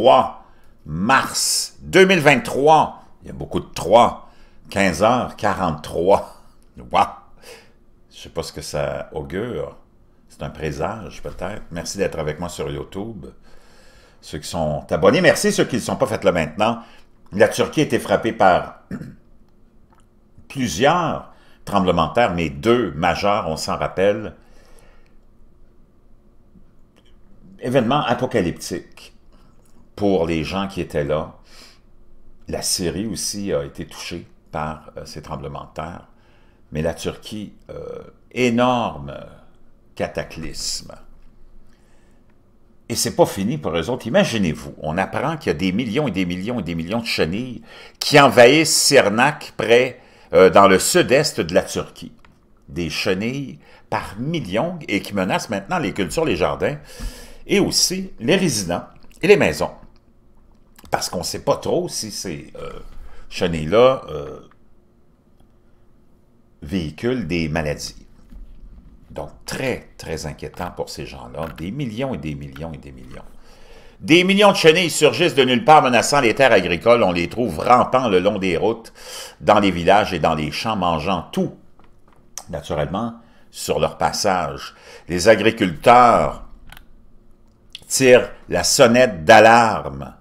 3 mars 2023. Il y a beaucoup de 3. 15h43. Wow! Je ne sais pas ce que ça augure. C'est un présage, peut-être. Merci d'être avec moi sur YouTube. Ceux qui sont abonnés, merci. Ceux qui ne sont pas, faites-le maintenant. La Turquie a été frappée par plusieurs tremblements de terre, mais deux majeurs, on s'en rappelle. Événement apocalyptique pour les gens qui étaient là. La Syrie aussi a été touchée par euh, ces tremblements de terre. Mais la Turquie, euh, énorme cataclysme. Et c'est pas fini pour eux autres. Imaginez-vous, on apprend qu'il y a des millions et des millions et des millions de chenilles qui envahissent Sirnak, près, euh, dans le sud-est de la Turquie. Des chenilles par millions et qui menacent maintenant les cultures, les jardins et aussi les résidents et les maisons. Parce qu'on ne sait pas trop si ces euh, chenilles-là euh, véhiculent des maladies. Donc, très, très inquiétant pour ces gens-là. Des millions et des millions et des millions. Des millions de chenilles surgissent de nulle part menaçant les terres agricoles. On les trouve rampant le long des routes, dans les villages et dans les champs, mangeant tout, naturellement, sur leur passage. Les agriculteurs tirent la sonnette d'alarme.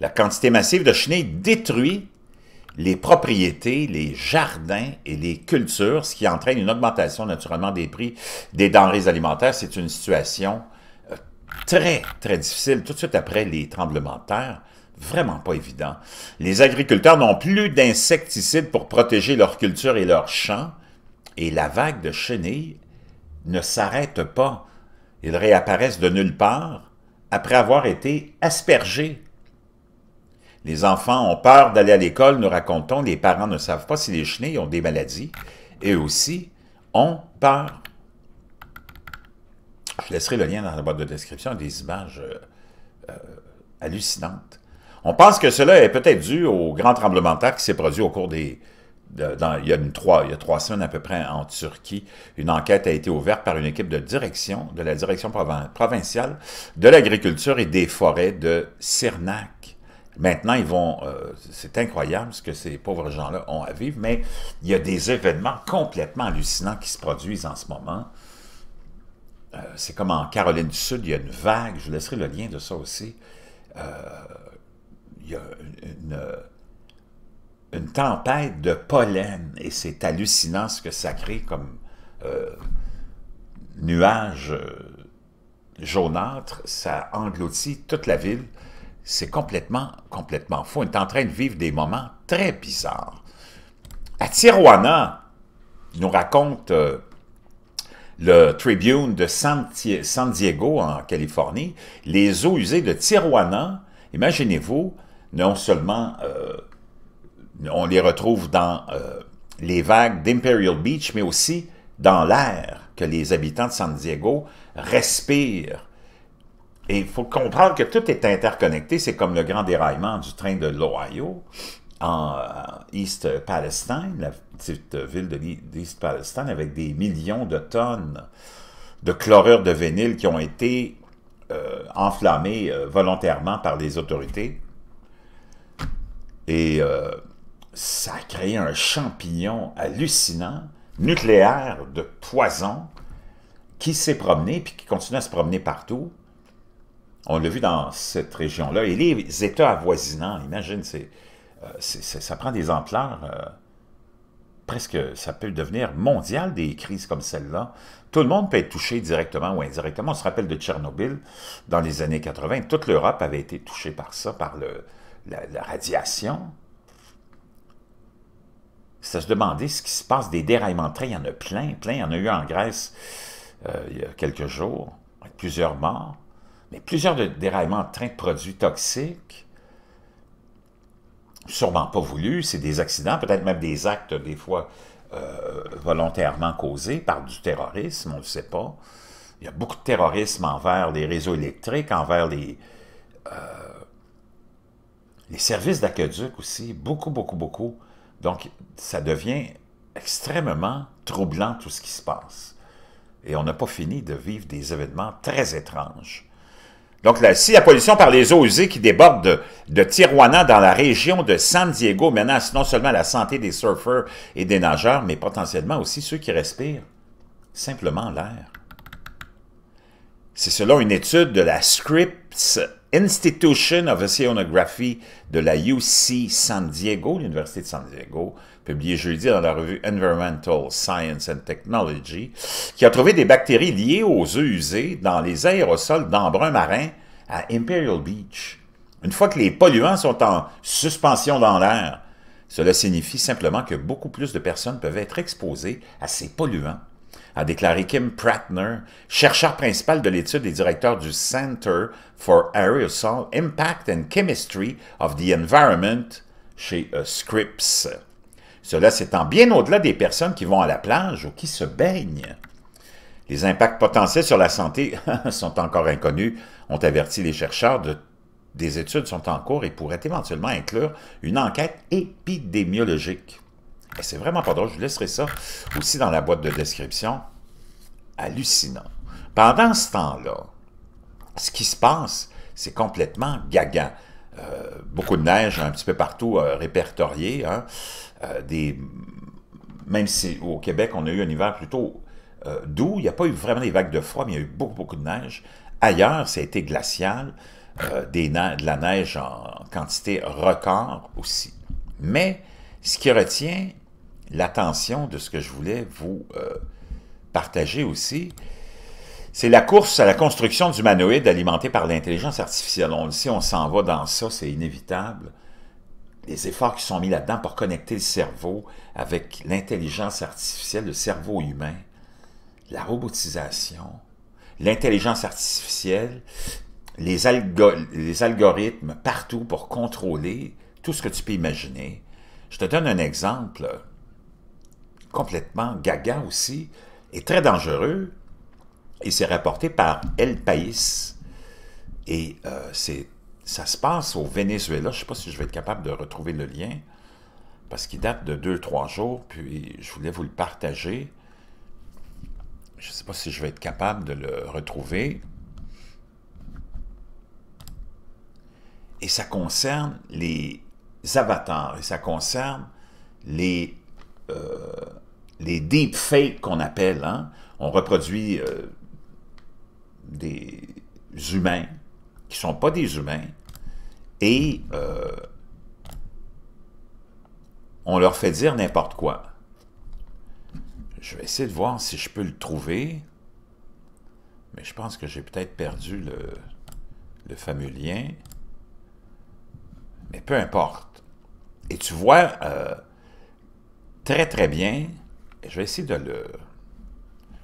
La quantité massive de chenilles détruit les propriétés, les jardins et les cultures, ce qui entraîne une augmentation naturellement des prix des denrées alimentaires. C'est une situation euh, très, très difficile tout de suite après les tremblements de terre. Vraiment pas évident. Les agriculteurs n'ont plus d'insecticides pour protéger leurs cultures et leurs champs. Et la vague de chenilles ne s'arrête pas. Ils réapparaissent de nulle part après avoir été aspergés les enfants ont peur d'aller à l'école, nous racontons. Les parents ne savent pas si les chenilles ont des maladies. Et aussi ont peur. Je laisserai le lien dans la boîte de description des images euh, euh, hallucinantes. On pense que cela est peut-être dû au grand tremblement de terre qui s'est produit au cours des... il, y a trois, il y a trois semaines à peu près en Turquie. Une enquête a été ouverte par une équipe de direction, de la direction provinciale de l'agriculture et des forêts de Sirnak. Maintenant, ils vont... Euh, c'est incroyable ce que ces pauvres gens-là ont à vivre, mais il y a des événements complètement hallucinants qui se produisent en ce moment. Euh, c'est comme en Caroline du Sud, il y a une vague, je vous laisserai le lien de ça aussi. Euh, il y a une, une, tempête de pollen, et c'est hallucinant ce que ça crée comme nuage jaunâtre. Ça engloutit toute la ville c'est complètement, complètement fou. On est en train de vivre des moments très bizarres. À Tijuana, nous raconte euh, le Tribune de San, Diego, en Californie, les eaux usées de Tijuana, imaginez-vous, non seulement euh, on les retrouve dans euh, les vagues d'Imperial Beach, mais aussi dans l'air que les habitants de San Diego respirent et il faut comprendre que tout est interconnecté. C'est comme le grand déraillement du train de l'Ohio en euh, East Palestine, la petite ville de l'East Palestine, avec des millions de tonnes de chlorure de vinyle qui ont été euh, enflammées euh, volontairement par les autorités. Et ça a créé un champignon hallucinant, nucléaire, de poison, qui s'est promené, puis qui continue à se promener partout, on l'a vu dans cette région-là. Et les États avoisinants, imagine, euh, ça prend des ampleurs, euh, presque, ça peut devenir mondial, des crises comme celle-là. Tout le monde peut être touché directement ou indirectement. On se rappelle de Tchernobyl dans les années 80. Toute l'Europe avait été touchée par ça, par la, radiation. C'est à se demander ce qui se passe. Des déraillements de train, il y en a plein, plein. Il y en a eu en Grèce euh, il y a quelques jours, plusieurs morts mais plusieurs déraillements de train de produits toxiques, sûrement pas voulus, c'est des accidents, peut-être même des actes, des fois, euh, volontairement causés par du terrorisme, on ne sait pas. Il y a beaucoup de terrorisme envers les réseaux électriques, envers les, euh, les services d'aqueduc aussi, beaucoup, beaucoup, beaucoup. Donc, ça devient extrêmement troublant tout ce qui se passe. Et on n'a pas fini de vivre des événements très étranges. Donc, si la pollution par les eaux usées qui débordent de, de, Tijuana dans la région de San Diego menace non seulement la santé des surfeurs et des nageurs, mais potentiellement aussi ceux qui respirent simplement l'air. C'est selon une étude de la Scripps Institution of Oceanography de la UC San Diego, l'Université de San Diego, publiée jeudi dans la revue Environmental Science and Technology, qui a trouvé des bactéries liées aux œufs usés dans les aérosols d'embrun marin à Imperial Beach. Une fois que les polluants sont en suspension dans l'air, cela signifie simplement que beaucoup plus de personnes peuvent être exposées à ces polluants a déclaré Kim Pratner, chercheur principal de l'étude et directeur du Center for Aerosol Impact and Chemistry of the Environment chez uh, Scripps. Cela s'étend bien au-delà des personnes qui vont à la plage ou qui se baignent. Les impacts potentiels sur la santé sont encore inconnus, ont averti les chercheurs. De, des études sont en cours et pourraient éventuellement inclure une enquête épidémiologique. C'est vraiment pas drôle, je vous laisserai ça aussi dans la boîte de description. Hallucinant. Pendant ce temps-là, ce qui se passe, c'est complètement gaga. Euh, beaucoup de neige un petit peu partout euh, répertorié. Hein. Euh, des, même si au Québec, on a eu un hiver plutôt doux, il n'y a pas eu vraiment des vagues de froid, mais il y a eu beaucoup, beaucoup de neige. Ailleurs, ça a été glacial, des de la neige en quantité record aussi. Mais ce qui retient l'attention de ce que je voulais vous euh, partager aussi, c'est la course à la construction d'humanoïdes alimentés par l'intelligence artificielle. On le sait, on s'en va dans ça, c'est inévitable. Les efforts qui sont mis là-dedans pour connecter le cerveau avec l'intelligence artificielle, le cerveau humain, la robotisation, l'intelligence artificielle, les, les algorithmes partout pour contrôler tout ce que tu peux imaginer. Je te donne un exemple complètement gaga aussi, et très dangereux. Et c'est rapporté par El País. Et euh, ça se passe au Venezuela. Je ne sais pas si je vais être capable de retrouver le lien, parce qu'il date de 2-3 jours, puis je voulais vous le partager. Je ne sais pas si je vais être capable de le retrouver. Et ça concerne les avatars, et ça concerne les euh, les deepfakes qu'on appelle. Hein. On reproduit euh, des humains qui ne sont pas des humains et euh, on leur fait dire n'importe quoi. Je vais essayer de voir si je peux le trouver, mais je pense que j'ai peut-être perdu le fameux lien. Mais peu importe. Et tu vois, très très bien. Je vais essayer de le.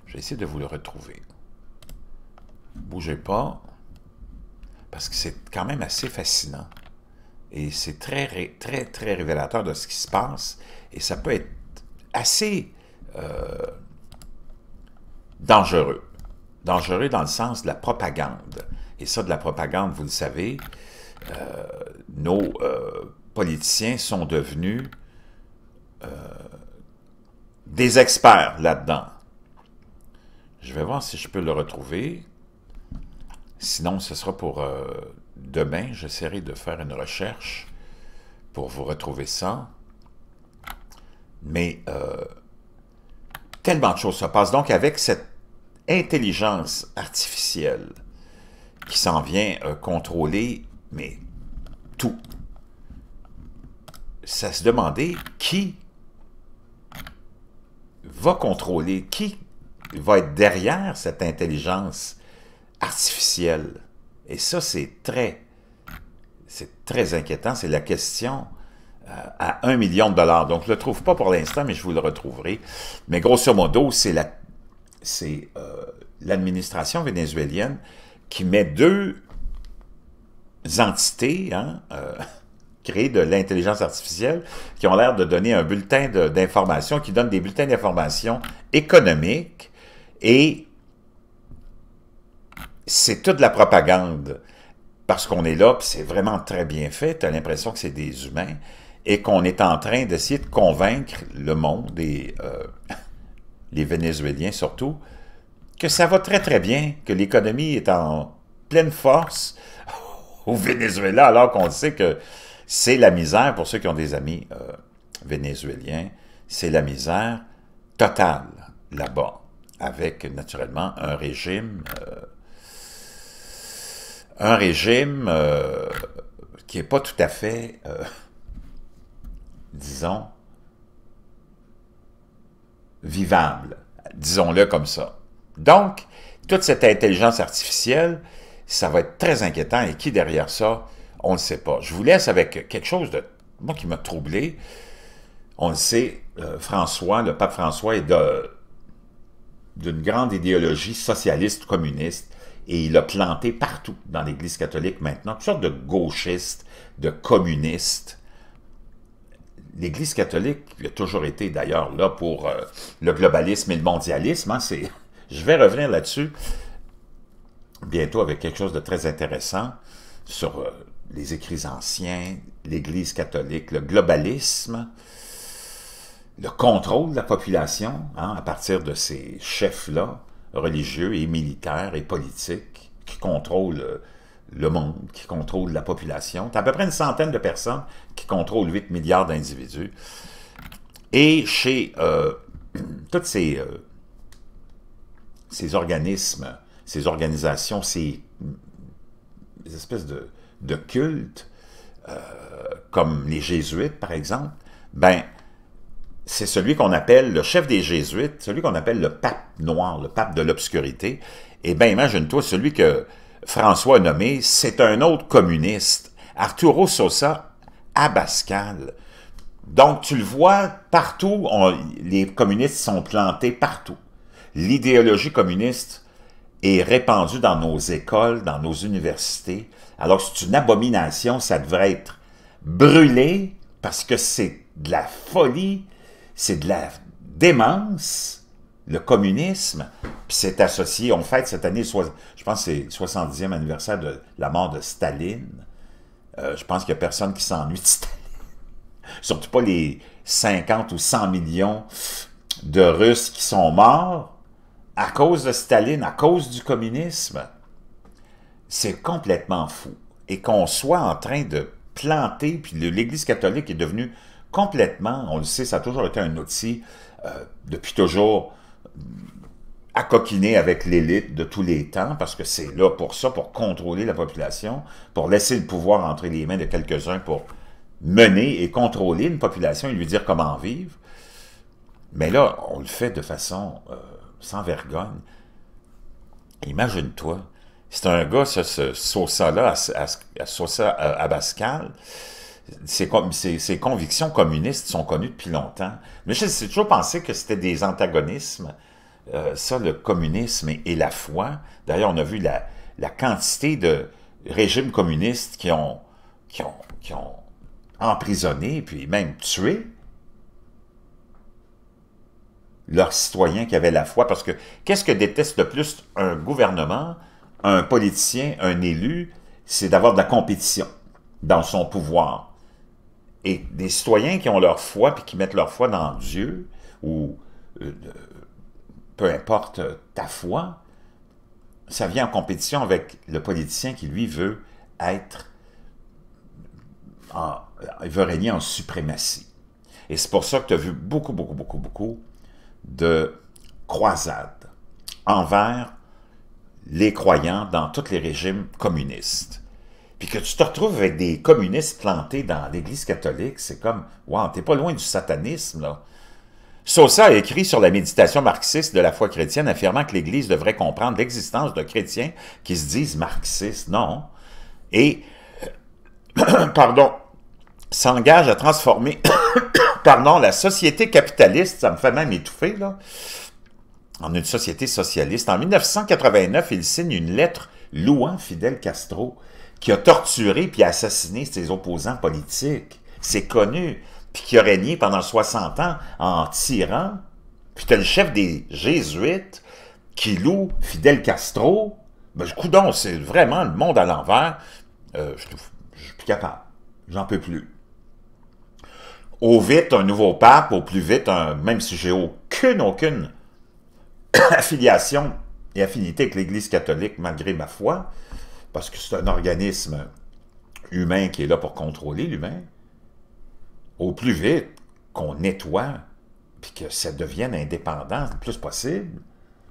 Je vais essayer de vous le retrouver. Bougez pas. Parce que c'est quand même assez fascinant. Et c'est très, très, très révélateur de ce qui se passe. Et ça peut être assez euh, dangereux. Dangereux dans le sens de la propagande. Et ça, de la propagande, vous le savez, euh, nos euh, politiciens sont devenus des experts là-dedans. Je vais voir si je peux le retrouver. Sinon, ce sera pour euh, demain. J'essaierai de faire une recherche pour vous retrouver ça. Mais euh, tellement de choses se passent. Donc, avec cette intelligence artificielle qui s'en vient euh, contrôler, mais tout, ça se demandait qui va contrôler, qui va être derrière cette intelligence artificielle. Et ça, c'est très, c'est très inquiétant. C'est la question euh, à un million de dollars. Donc, je ne le trouve pas pour l'instant, mais je vous le retrouverai. Mais grosso modo, c'est la, c'est euh, l'administration vénézuélienne qui met deux entités, hein, euh, créer de l'intelligence artificielle qui ont l'air de donner un bulletin d'information, qui donne des bulletins d'information économiques et c'est toute la propagande. Parce qu'on est là, puis c'est vraiment très bien fait, tu as l'impression que c'est des humains et qu'on est en train d'essayer de convaincre le monde et euh, les Vénézuéliens surtout que ça va très très bien, que l'économie est en pleine force au Venezuela, alors qu'on sait que c'est la misère, pour ceux qui ont des amis euh, vénézuéliens, c'est la misère totale là-bas, avec naturellement un régime, euh, un régime euh, qui n'est pas tout à fait, disons, vivable, disons-le comme ça. Donc, toute cette intelligence artificielle, ça va être très inquiétant. Et qui derrière ça, on ne sait pas. Je vous laisse avec quelque chose de moi qui m'a troublé. On le sait, euh, François, le pape François est d'une grande idéologie socialiste communiste et il a planté partout dans l'Église catholique maintenant toutes sortes de gauchistes, de communistes. L'Église catholique a toujours été d'ailleurs là pour euh, le globalisme et le mondialisme. Hein, je vais revenir là-dessus bientôt avec quelque chose de très intéressant sur euh, les écrits anciens, l'Église catholique, le globalisme, le contrôle de la population hein, à partir de ces chefs-là, religieux et militaires et politiques, qui contrôlent euh, le monde, qui contrôlent la population. C'est à peu près une centaine de personnes qui contrôlent 8 milliards d'individus. Et chez euh, tous ces, ces organismes ces organisations, ces, espèces de, de cultes, euh, comme les jésuites, par exemple, ben, c'est celui qu'on appelle le chef des jésuites, celui qu'on appelle le pape noir, le pape de l'obscurité. Eh bien, imagine-toi, celui que François a nommé, c'est un autre communiste, Arturo Sosa Abascal. Donc, tu le vois, partout, les communistes sont plantés partout. L'idéologie communiste est répandu dans nos écoles, dans nos universités, alors c'est une abomination, ça devrait être brûlé parce que c'est de la folie, c'est de la démence, le communisme, puis c'est associé, on fête cette année, je pense c'est le 70e anniversaire de la mort de Staline. Euh, je pense qu'il n'y a personne qui s'ennuie de Staline. Surtout pas les 50 ou 100 millions de Russes qui sont morts à cause de Staline, à cause du communisme, c'est complètement fou. Et qu'on soit en train de planter, puis l'Église catholique est devenue complètement, on le sait, ça a toujours été un outil, euh, depuis toujours, à coquiner avec l'élite de tous les temps, parce que c'est là pour ça, pour contrôler la population, pour laisser le pouvoir entre les mains de quelques-uns pour mener et contrôler une population et lui dire comment vivre. Mais là, on le fait de façon... Euh, sans vergogne. Imagine-toi, c'est un gars, ce, ce Sosa-là, Sosa Abascal, ses, ses, convictions communistes sont connues depuis longtemps. Mais j'ai toujours pensé que c'était des antagonismes, euh, ça, le communisme et, la foi. D'ailleurs, on a vu la, la, quantité de régimes communistes qui ont, qui ont, qui ont emprisonné, puis même tué leurs citoyens qui avaient la foi, parce que qu'est-ce que déteste le plus un gouvernement, un politicien, un élu, c'est d'avoir de la compétition dans son pouvoir. Et des citoyens qui ont leur foi, puis qui mettent leur foi dans Dieu, ou euh, peu importe ta foi, ça vient en compétition avec le politicien qui, lui, veut être, en, veut régner en suprématie. Et c'est pour ça que tu as vu beaucoup, beaucoup, beaucoup, beaucoup de croisade envers les croyants dans tous les régimes communistes. Puis que tu te retrouves avec des communistes plantés dans l'Église catholique, c'est comme, wow, t'es pas loin du satanisme, là. Sosa a écrit sur la méditation marxiste de la foi chrétienne, affirmant que l'Église devrait comprendre l'existence de chrétiens qui se disent marxistes. Non. Et, pardon, s'engage à transformer pardon, la société capitaliste, ça me fait même étouffer, là, en une société socialiste. En 1989, il signe une lettre louant Fidel Castro, qui a torturé puis assassiné ses opposants politiques. C'est connu. Puis qui a régné pendant 60 ans en tyran. Puis t'as le chef des Jésuites qui loue Fidel Castro. Ben, coudon, c'est vraiment le monde à l'envers. Euh, je, je suis plus capable. J'en peux plus au vite un nouveau pape, au plus vite, un, même si j'ai aucune, aucune affiliation et affinité avec l'Église catholique malgré ma foi, parce que c'est un organisme humain qui est là pour contrôler l'humain, au plus vite qu'on nettoie, puis que ça devienne indépendant le plus possible,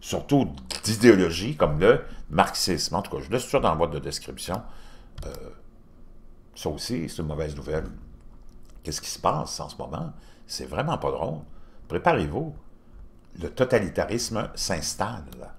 surtout d'idéologie comme le marxisme. En tout cas, je laisse ça dans de description. Euh, ça aussi, c'est une mauvaise nouvelle. Qu'est-ce qui se passe en ce moment? C'est vraiment pas drôle. Préparez-vous. Le totalitarisme s'installe.